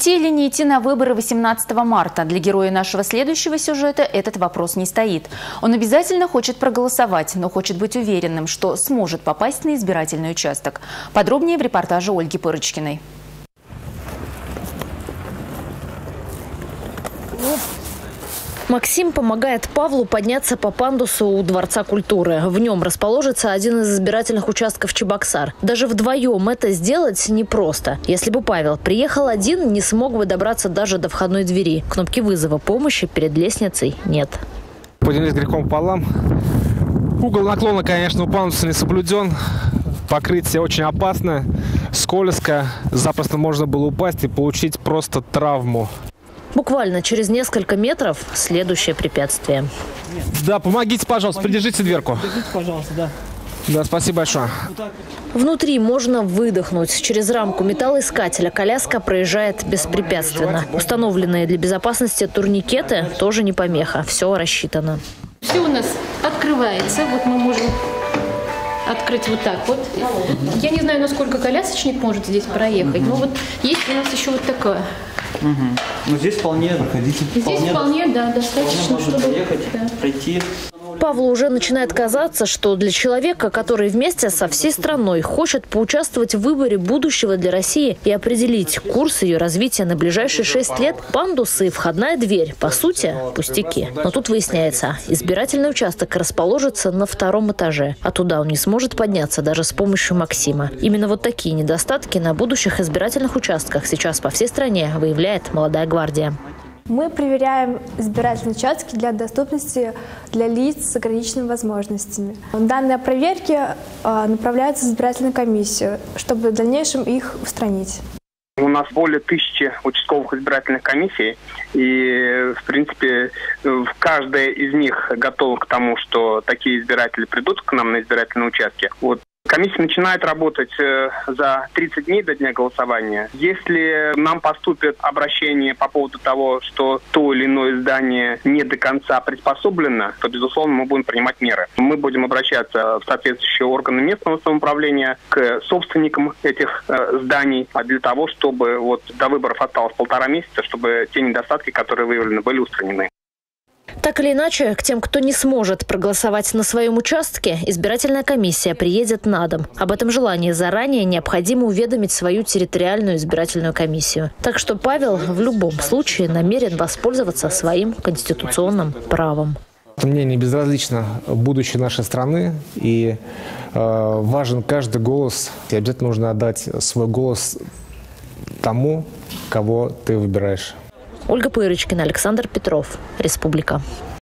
Идти или не идти на выборы 18 марта? Для героя нашего следующего сюжета этот вопрос не стоит. Он обязательно хочет проголосовать, но хочет быть уверенным, что сможет попасть на избирательный участок. Подробнее в репортаже Ольги Пырочкиной. Максим помогает Павлу подняться по пандусу у Дворца культуры. В нем расположится один из избирательных участков Чебоксар. Даже вдвоем это сделать непросто. Если бы Павел приехал один, не смог бы добраться даже до входной двери. Кнопки вызова помощи перед лестницей нет. Поделились грехом пополам. Угол наклона, конечно, у пандуса не соблюден. Покрытие очень опасное, скользко. Запросто можно было упасть и получить просто травму. Буквально через несколько метров следующее препятствие. Да, помогите, пожалуйста, придержите дверку. Придержите, пожалуйста, да. Да, спасибо большое. Внутри можно выдохнуть. Через рамку металлоискателя коляска проезжает беспрепятственно. Установленные для безопасности турникеты тоже не помеха. Все рассчитано. Все у нас открывается. Вот мы можем открыть вот так вот. Я не знаю, насколько колясочник может здесь проехать, но вот есть у нас еще вот такая. Угу. Ну здесь вполне проходите. Здесь вполне, да, достаточно, можно чтобы доехать, да. пройти. Павлу уже начинает казаться, что для человека, который вместе со всей страной хочет поучаствовать в выборе будущего для России и определить курс ее развития на ближайшие шесть лет, пандусы и входная дверь, по сути, пустяки. Но тут выясняется, избирательный участок расположится на втором этаже, а туда он не сможет подняться даже с помощью Максима. Именно вот такие недостатки на будущих избирательных участках сейчас по всей стране выявляет молодая гвардия. Мы проверяем избирательные участки для доступности для лиц с ограниченными возможностями. Данные проверки э, направляются в избирательную комиссию, чтобы в дальнейшем их устранить. У нас более тысячи участковых избирательных комиссий, и, в принципе, каждая из них готова к тому, что такие избиратели придут к нам на избирательные участки. Вот Комиссия начинает работать э, за 30 дней до дня голосования. Если нам поступит обращение по поводу того, что то или иное здание не до конца приспособлено, то, безусловно, мы будем принимать меры. Мы будем обращаться в соответствующие органы местного самоуправления к собственникам этих э, зданий а для того, чтобы вот до выборов осталось полтора месяца, чтобы те недостатки, которые выявлены, были устранены. Так или иначе, к тем, кто не сможет проголосовать на своем участке, избирательная комиссия приедет на дом. Об этом желании заранее необходимо уведомить свою территориальную избирательную комиссию. Так что Павел в любом случае намерен воспользоваться своим конституционным правом. Мне не безразлично будущее нашей страны, и э, важен каждый голос. И обязательно нужно отдать свой голос тому, кого ты выбираешь. Ольга Пырочкина, Александр Петров. Республика.